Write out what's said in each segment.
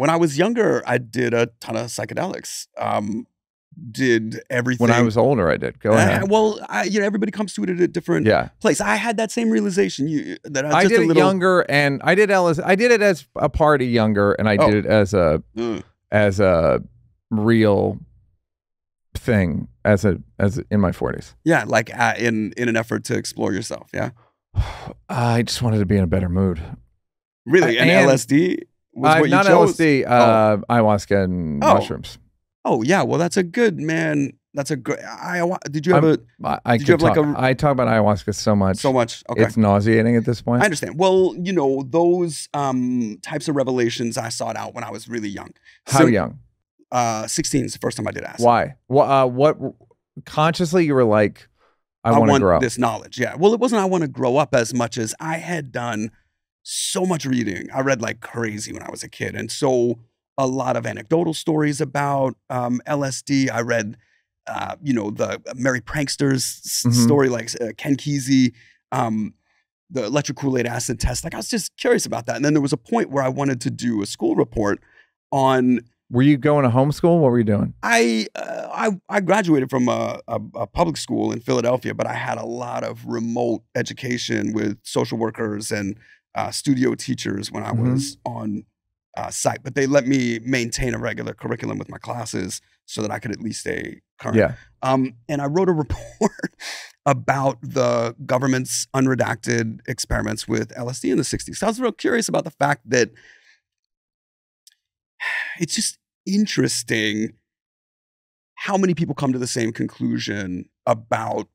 when I was younger, I did a ton of psychedelics. Um, did everything When I was older, I did. Go Uh, ahead. well, I, you know, everybody comes to it at a different yeah, place. I had that same realization. You that I, I just did a it little, younger, and I did Ellis. I did it as a party younger, and I Oh. did it as a Ugh. as a real thing as a as a, in my forties. Yeah, like uh, in in an effort to explore yourself. Yeah, I just wanted to be in a better mood. really. And, And- LSD was Uh, what you not chose. LSD, uh, ayahuasca, and Oh. mushrooms. Oh yeah, well that's a good man. That's a good. I, did you have I'm- a I, I Did you have like talk, a- I talk about ayahuasca so much. so much? Okay, It's nauseating at this point. I understand. Well, you know those um types of revelations I sought out when I was really young. How Sim- young? Uh, sixteen is the first time I did acid. Why? What? Uh, what? Consciously, you were like, I, I, want to want grow. this knowledge. Yeah. Well, it wasn't I want to grow up as much as I had done so much reading. I read like crazy when I was a kid. And so a lot of anecdotal stories about um, LSD. I read, uh, you know, the Merry Pranksters Mhm. story, like uh, Ken Kesey, um, the electric Kool Aid acid test. Like I was just curious about that. And then there was a point where I wanted to do a school report on Were you going to homeschool? What were you doing? I uh, I I graduated from a, a, a public school in Philadelphia, but I had a lot of remote education with social workers and uh, studio teachers when I Mhm. was on uh, site. But they let me maintain a regular curriculum with my classes so that I could at least stay current. Yeah. Um, and I wrote a report about the government's unredacted experiments with LSD in the 60s. So I was real curious about the fact that it's just interesting how many people come to the same conclusion about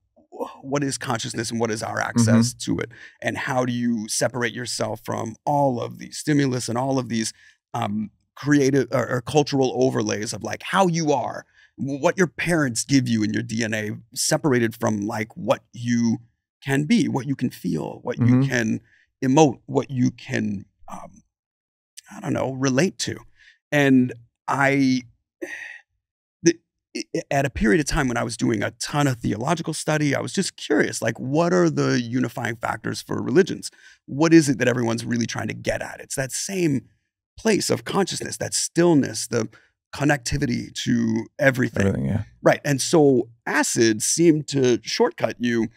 what is consciousness and what is our access to it? And how do you separate yourself from all of these stimulus and all of these um, creative or, or cultural overlays of like how you are what your parents give you in your dna separated from like what you can be what you can feel what you Mhm. can emote what you can um, i don't know relate to? And i- at a period of time when i was doing a ton of theological study i was just curious like what are the unifying factors for religions what is it that everyone's really trying to get at it's that same place of consciousness that stillness the connectivity to everything Everything. Yeah. Right. And so acid seemed to shortcut you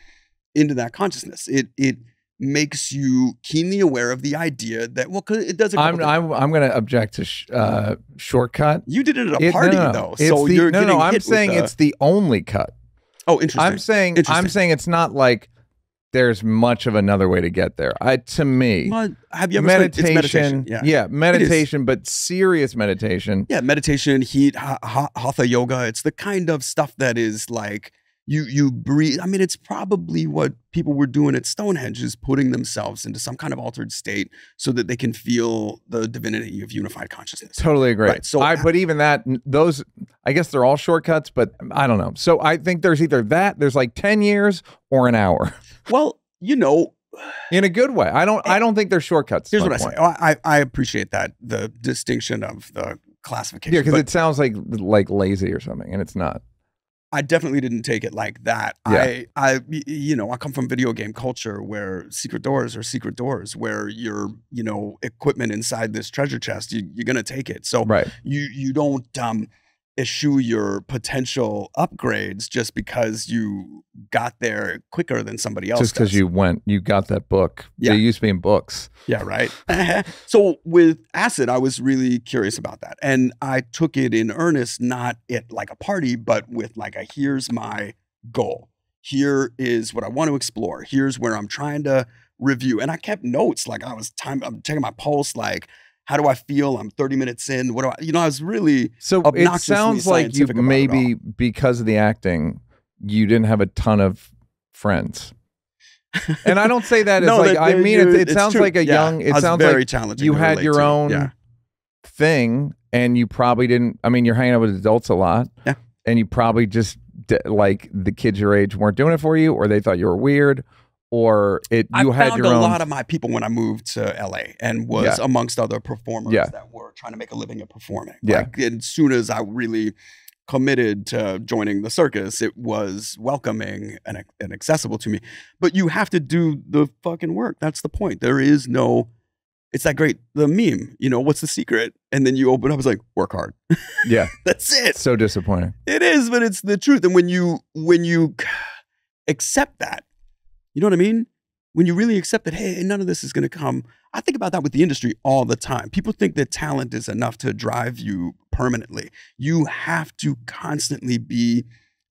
into that consciousness. It it makes you keenly aware of the idea that well 'cause it does a couple I'm. I'm I'm going to object to sh- uh, shortcut. you did it at a It- party no, no. though. It's so the, you're no, getting no. I'm saying it's the only cut. Oh, interesting. I'm saying I'm saying it's not like there's much of another way to get there. I to me, well, have you ever meditation, meditation. yeah, meditation, but serious meditation. Yeah, meditation, heat, ha- ha- hatha yoga. It's the kind of stuff that is like you you breathe. I mean, it's probably what people were doing at Stonehenge is putting themselves into some kind of altered state so that they can feel the divinity of unified consciousness. Totally agree. Right, so- I, but even that, those, I guess they're all shortcuts, but I don't know. So I think there's either that, there's like 10 years or an hour Well, you know, in a good way. I don't, I eh, don't think they're shortcuts. here's what I say. point. I I appreciate that the distinction of the classification. Yeah, because it sounds like like lazy or something, and it's not. I definitely didn't take it like that. Yeah. I, I, you know, I come from video game culture where secret doors are secret doors, where your, you know, equipment inside this treasure chest, you, you're gonna take it. So Right. you you don't um, eschew your potential upgrades just because you got there quicker than somebody else. Just because you went, you got that book. Yeah. They used to be in books. Yeah, right. so with acid, I was really curious about that. And I took it in earnest, not at like a party, but with like a here's my goal. Here is what I want to explore. Here's where I'm trying to review. And I kept notes like I was time I'm checking my pulse, like how do I feel? I'm 30 minutes in. What do I you know, I was really So it sounds like you scientific about it maybe because of the acting, you didn't have a ton of friends. And I don't say that as No, like I mean it, it sounds true. like a Yeah, young it sounds very like challenging. you had your own Yeah. thing and you probably didn't I mean you're hanging out with adults a lot. Yeah. And you probably just like the kids your age weren't doing it for you or they thought you were weird or it you I had found your a own lot of my people when I moved to LA and was Yeah. amongst other performers Yeah. that were trying to make a living at performing. Yeah. Like as soon as I really committed to joining the circus, it was welcoming and, and accessible to me. But you have to do the fucking work. That's the point. There is no it's that great the meme. You know, what's the secret? And then you open up, it's like work hard. Yeah. That's it. so disappointing. It is, but it's the truth. And when you when you accept that, you know what I mean? When you really accept that, hey, none of this is going to come. I think about that with the industry all the time. People think that talent is enough to drive you permanently. You have to constantly be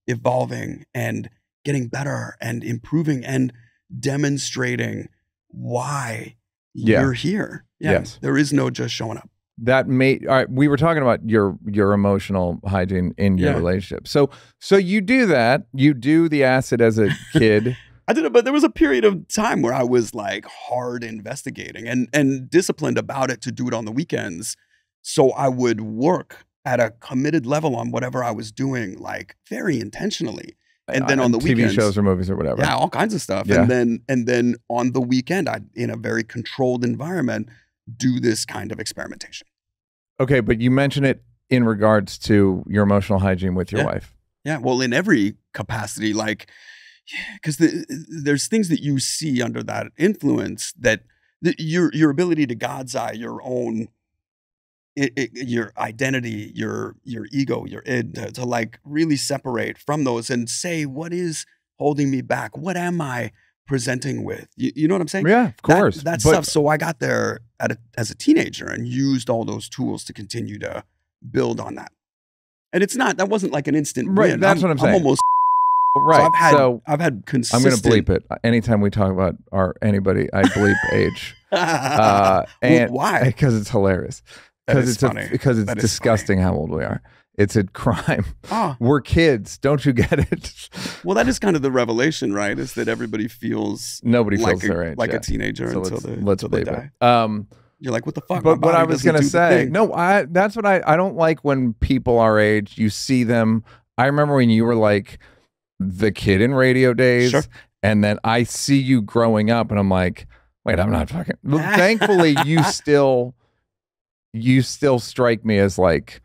evolving and getting better and improving and demonstrating why Yeah. you're here. Yeah, Yes. There is no just showing up. that made all right we were talking about your your emotional hygiene in your Yeah. relationship so so you do that you do the acid as a kid I did it, but there was a period of time where I was like hard investigating and and disciplined about it to do it on the weekends. So I would work at a committed level on whatever I was doing, like very intentionally. And then uh, on the weekends, tv weekends, shows or movies or whatever yeah, all kinds of stuff. Yeah. And then and then on the weekend, I in a very controlled environment do this kind of experimentation. okay but you mention it in regards to your emotional hygiene with your Yeah. wife Yeah, well, in every capacity, like, because the, there's things that you see under that influence that the, your your ability to God's eye your own, i i your identity, your your ego, your id, to, to like really separate from those and say what is holding me back. What am I presenting with? You, you know what I'm saying? yeah of course that, but stuff. So I got there at a, as a teenager and used all those tools to continue to build on that. And it's not that wasn't like an instant Right, win. that's what I'm saying. almost right so I've had so I've had i'm gonna bleep it anytime we talk about our anybody i bleep age uh and why? because it's hilarious because it's a, because it's disgusting how old we are it's a crime Oh, we're kids don't you get it well, that is kind of the revelation, right? Is that everybody feels nobody like feels a, their age like yeah. a teenager so until let's, they let's until they die. it um You're like, what the fuck? but what I was gonna say, no, I that's what I I don't like when people our age you see them. I remember when you were like the kid in radio days, Sure. and then I see you growing up, and I'm like, wait, I'm not fucking. Thankfully, you still you still strike me as like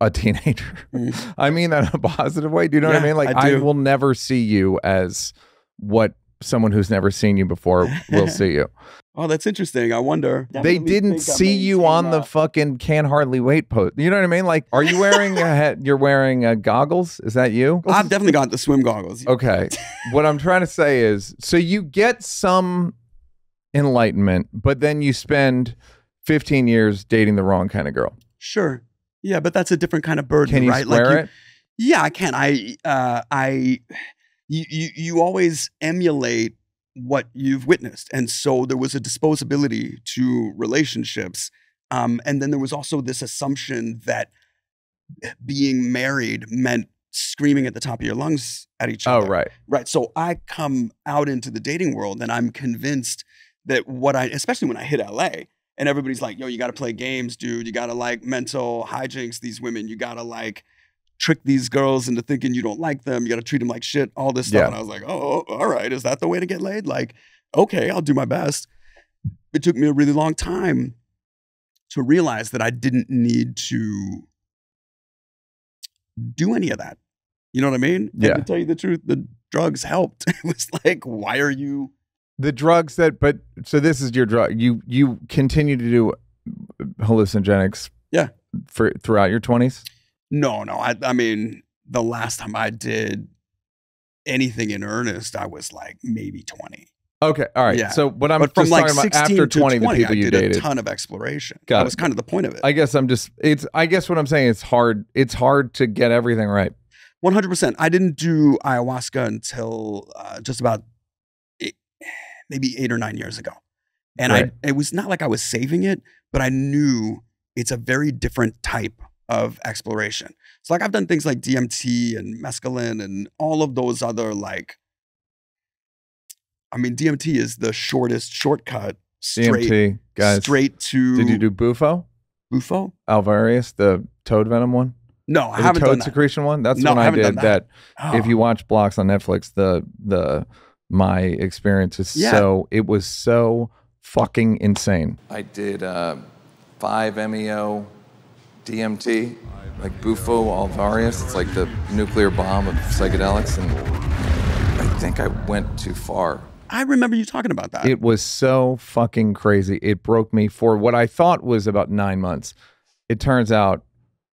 a teenager. Mm. I mean that in a positive way. Do you know what I mean? Like I I, will never see you as what someone who's never seen you before will see you. Oh, that's interesting. I wonder. They didn't see you on the fucking Can't Hardly Wait post. You know what I mean? Like, are you wearing a head? You're wearing uh, goggles? Is that you? I've definitely got the swim goggles. Okay. what I'm trying to say is, so you get some enlightenment, but then you spend 15 years dating the wrong kind of girl. Sure. Yeah, but that's a different kind of burden, Can you right? swear you, it? Yeah, I can. I uh I you, you you always emulate what you've witnessed. And so there was a disposability to relationships. Um, and then there was also this assumption that being married meant screaming at the top of your lungs at each other. Oh, other. right. Right. So I come out into the dating world and I'm convinced that what I, especially when I hit LA and everybody's like, yo, you got to play games, dude. You got to like mental hijinks these women. You got to like trick these girls into thinking you don't like them. You got to treat them like shit, all this stuff. Yeah. And I was like, oh, oh, all right. Is that the way to get laid? Like, okay, I'll do my best. It took me a really long time to realize that I didn't need to do any of that. You know what I mean? Yeah. And to tell you the truth, the drugs helped. It was like, why are you? The drugs that, but so this is your drug. You you continue to do uh, hallucinogenics. Yeah. For throughout your 20s. No, no. I, I mean, the last time I did anything in earnest, I was like maybe 20. Okay. All right. Yeah. So what I'm but from like about 16 after to 20, 20, the people I you did dated. a ton of exploration. Got that it. was kind of the point of it. I guess I'm just it's I guess what I'm saying it's hard it's hard to get everything right. 100%. I didn't do ayahuasca until uh, just about eight, maybe eight or nine years ago. And Right. I, it was not like I was saving it, but I knew it's a very different type of exploration. So, like, I've done things like DMT and mescaline and all of those other, like, I mean, DMT is the shortest shortcut straight, DMT guys. straight to Did you do Bufo? Bufo? Alvarius, the toad venom one? No, I the haven't toad done that. secretion one? That's No, one I I, haven't done did that. that, if you watch blocks on Netflix, the the my experience is Yeah. so it was so fucking insane. I did uh, five MEO DMT, like Bufo Alvarius. It's like the nuclear bomb of psychedelics, and I think I went too far. I remember you talking about that. It was so fucking crazy. It broke me for what I thought was about nine months. It turns out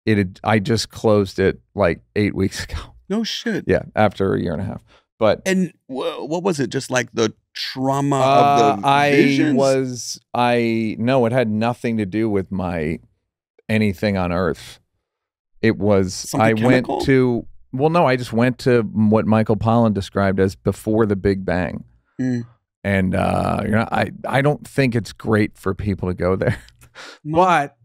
it had, I just closed it like eight weeks ago. no shit. Yeah, after a year and a half. But And wh- what was it? Just like the trauma uh, of the I visions? was I no, it had nothing to do with my anything on Earth. It was Something I chemical? went to well, no, I just went to what Michael Pollan described as before the Big Bang. Mm. And uh, you know, I I don't think it's great for people to go there, No. but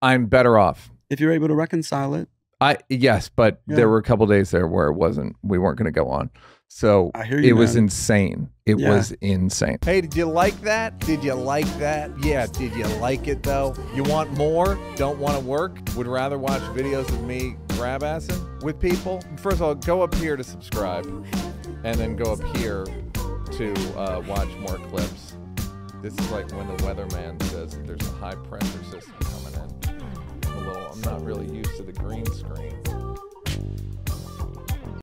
I'm better off. if you're able to reconcile it, I yes, but Yeah. there were a couple days there where it wasn't. We weren't going to go on. So I hear you. it was insane. It Yeah. was insane. Hey, did you like that? Did you like that? Yeah, did you like it though? You want more? Don't want to work? Would rather watch videos of me grab assing with people? First of all, go up here to subscribe, and then go up here to uh, watch more clips. This is like when the weatherman says there's a high pressure system coming in. I'm not really used to the green screen.